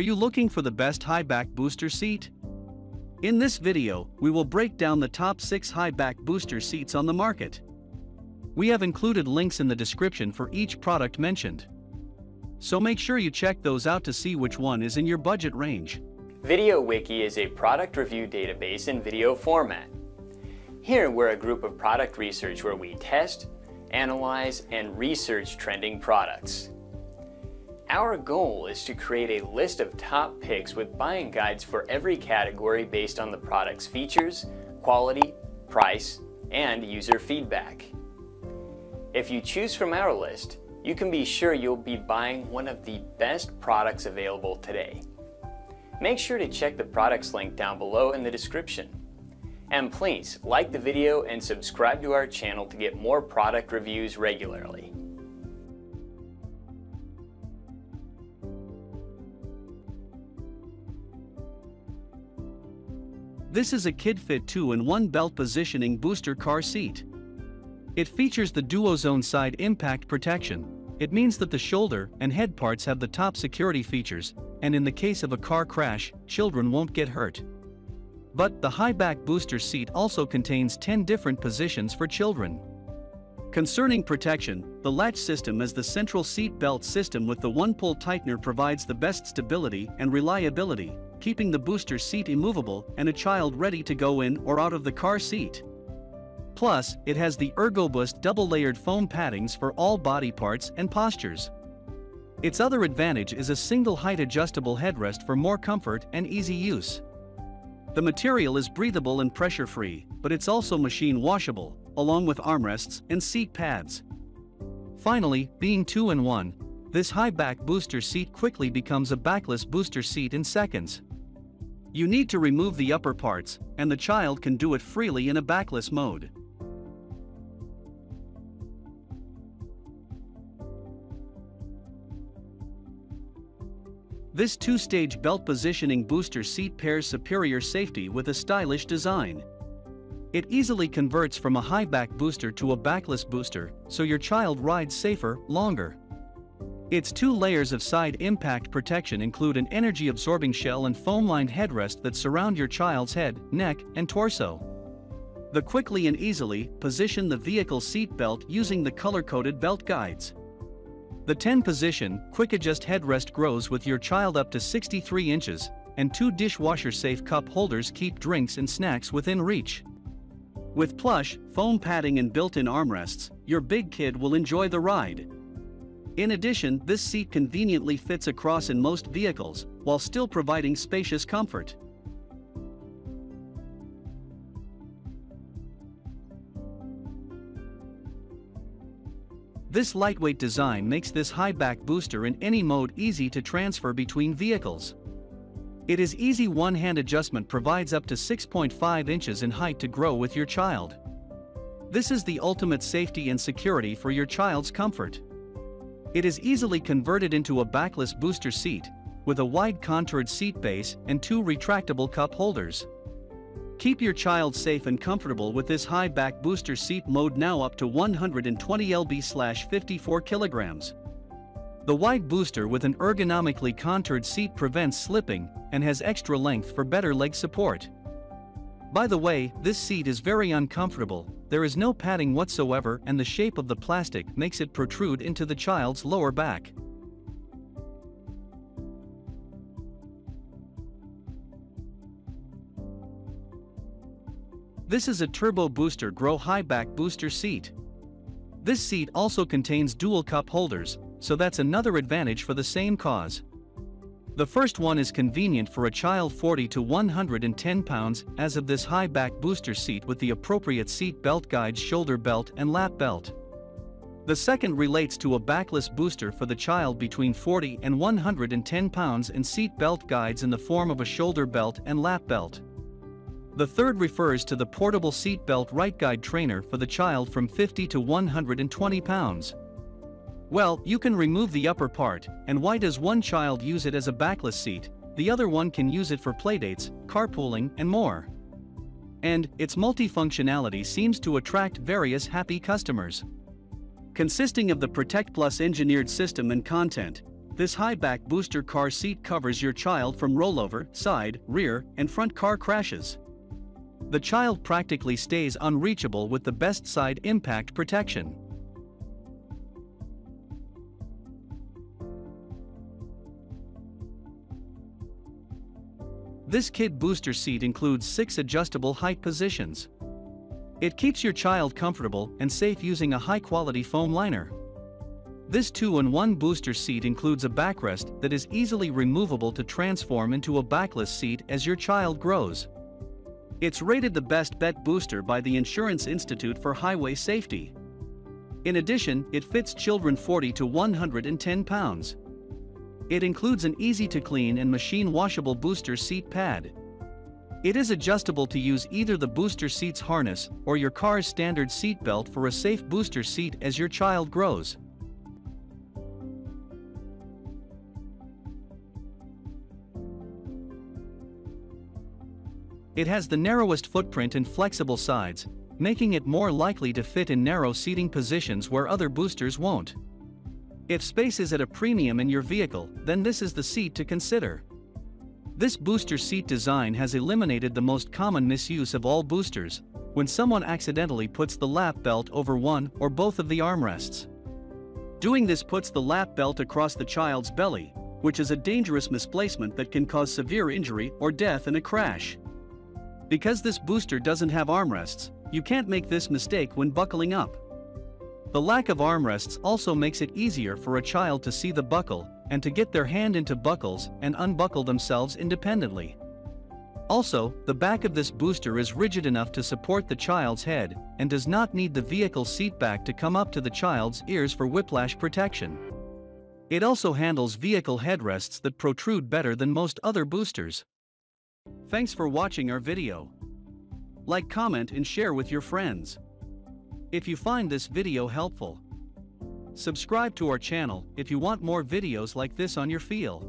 Are you looking for the best high back booster seat? In this video, we will break down the top 6 high back booster seats on the market. We have included links in the description for each product mentioned. So make sure you check those out to see which one is in your budget range. VdoWiki is a product review database in video format. Here we're a group of product research where we test, analyze, and research trending products. Our goal is to create a list of top picks with buying guides for every category based on the product's features, quality, price, and user feedback. If you choose from our list, you can be sure you'll be buying one of the best products available today. Make sure to check the products link down below in the description. And please like the video and subscribe to our channel to get more product reviews regularly. This is a KidFit 2-in-1 belt positioning booster car seat. It features the DuoZone side impact protection. It means that the shoulder and head parts have the top security features, and in the case of a car crash, children won't get hurt. But the high back booster seat also contains 10 different positions for children. Concerning protection, the latch system as the central seat belt system with the one-pull tightener provides the best stability and reliability, keeping the booster seat immovable and a child ready to go in or out of the car seat. Plus, it has the ErgoBoost double-layered foam paddings for all body parts and postures. Its other advantage is a single height adjustable headrest for more comfort and easy use. The material is breathable and pressure-free, but it's also machine washable, along with armrests and seat pads. Finally, being 2-in-1, this high-back booster seat quickly becomes a backless booster seat in seconds. You need to remove the upper parts, and the child can do it freely in a backless mode. This two-stage belt positioning booster seat pairs superior safety with a stylish design. It easily converts from a high back booster to a backless booster, so your child rides safer, longer. Its two layers of side impact protection include an energy-absorbing shell and foam-lined headrest that surround your child's head, neck, and torso. The quickly and easily position the vehicle seat belt using the color-coded belt guides. The 10 position, quick adjust headrest grows with your child up to 63 inches, and two dishwasher safe cup holders keep drinks and snacks within reach. With plush, foam padding and built-in armrests, your big kid will enjoy the ride. In addition, this seat conveniently fits across in most vehicles, while still providing spacious comfort. This lightweight design makes this high-back booster in any mode easy to transfer between vehicles. It is easy one-hand adjustment provides up to 6.5 inches in height to grow with your child. This is the ultimate safety and security for your child's comfort. It is easily converted into a backless booster seat, with a wide contoured seat base and two retractable cup holders. Keep your child safe and comfortable with this high back booster seat mode now up to 120 lb 54 kilograms. The wide booster with an ergonomically contoured seat prevents slipping and has extra length for better leg support. By the way, this seat is very uncomfortable, there is no padding whatsoever and the shape of the plastic makes it protrude into the child's lower back. This is a Turbo Booster Grow High Back Booster seat. This seat also contains dual cup holders, so that's another advantage for the same cause. The first one is convenient for a child 40 to 110 pounds as of this high back booster seat with the appropriate seat belt guide shoulder belt and lap belt. The second relates to a backless booster for the child between 40 and 110 pounds and seat belt guides in the form of a shoulder belt and lap belt. The third refers to the portable seat belt right guide trainer for the child from 50 to 120 pounds. Well, you can remove the upper part, and why does one child use it as a backless seat, the other one can use it for playdates, carpooling, and more. And, its multifunctionality seems to attract various happy customers. Consisting of the Protect Plus engineered system and content, This high-back booster car seat covers your child from rollover, side, rear, and front car crashes. The child practically stays unreachable with the best side impact protection. This kid booster seat includes 6 adjustable height positions. It keeps your child comfortable and safe using a high-quality foam liner. This 2-in-1 booster seat includes a backrest that is easily removable to transform into a backless seat as your child grows. It's rated the best bet booster by the Insurance Institute for Highway Safety. In addition, it fits children 40 to 110 pounds. It includes an easy-to-clean and machine-washable booster seat pad. It is adjustable to use either the booster seat's harness or your car's standard seat belt for a safe booster seat as your child grows. It has the narrowest footprint and flexible sides, making it more likely to fit in narrow seating positions where other boosters won't. If space is at a premium in your vehicle, then this is the seat to consider. This booster seat design has eliminated the most common misuse of all boosters, when someone accidentally puts the lap belt over one or both of the armrests. Doing this puts the lap belt across the child's belly, which is a dangerous misplacement that can cause severe injury or death in a crash. Because this booster doesn't have armrests, you can't make this mistake when buckling up. The lack of armrests also makes it easier for a child to see the buckle and to get their hand into buckles and unbuckle themselves independently. Also, the back of this booster is rigid enough to support the child's head and does not need the vehicle seat back to come up to the child's ears for whiplash protection. It also handles vehicle headrests that protrude better than most other boosters. Thanks for watching our video. Like comment and share with your friends. If you find this video helpful, subscribe to our channel if you want more videos like this on your feel.